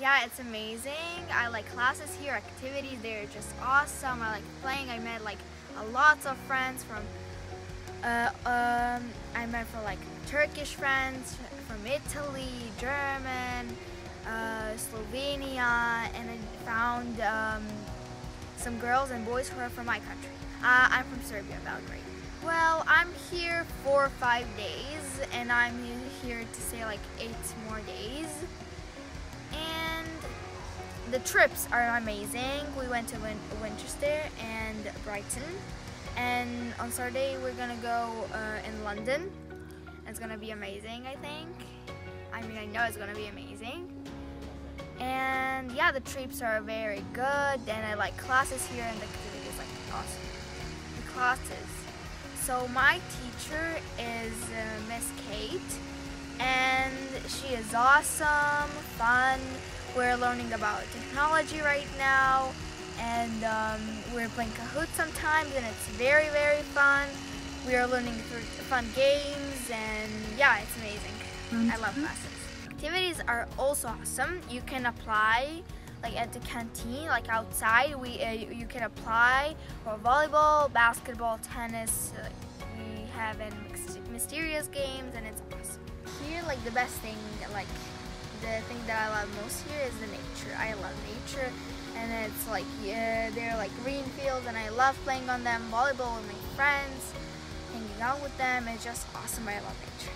Yeah, it's amazing. I like classes here, activities, they're just awesome. I like playing. I met like a lots of friends from uh, um, I met for like Turkish friends from Italy, German, uh, Slovenia, and I found um, some girls and boys who are from my country. Uh, I'm from Serbia, Belgrade. Well, I'm here for five days, and I'm here to stay like eight more days. The trips are amazing. We went to Win Winchester and Brighton, and on Saturday we're gonna go uh, in London. It's gonna be amazing, I think. I mean, I know it's gonna be amazing. And yeah, the trips are very good, and I like classes here, and the activities like awesome. The classes. So my teacher is uh, Miss Kate, and she is awesome, fun. We're learning about technology right now, and um, we're playing Kahoot sometimes, and it's very, very fun. We are learning through fun games, and yeah, it's amazing. I love classes. Activities are also awesome. You can apply like at the canteen, like outside. We uh, you can apply for volleyball, basketball, tennis. Uh, we have in mysterious games, and it's awesome. Here, like the best thing, like the thing that I love most here is the nature. I love nature, and it's like yeah, they're like green fields, and I love playing on them. Volleyball with my friends, hanging out with them. It's just awesome. I love nature.